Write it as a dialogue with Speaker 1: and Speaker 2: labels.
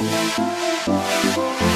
Speaker 1: Música